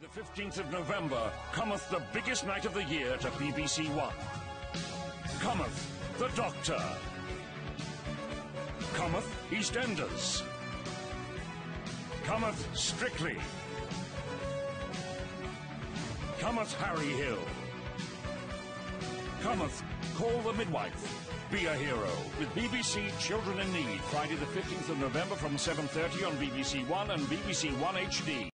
the 15th of November cometh the biggest night of the year to BBC One. Cometh The Doctor. Cometh EastEnders. Cometh Strictly. Cometh Harry Hill. Cometh Call the Midwife. Be a Hero with BBC Children in Need, Friday the 15th of November from 7.30 on BBC One and BBC One HD.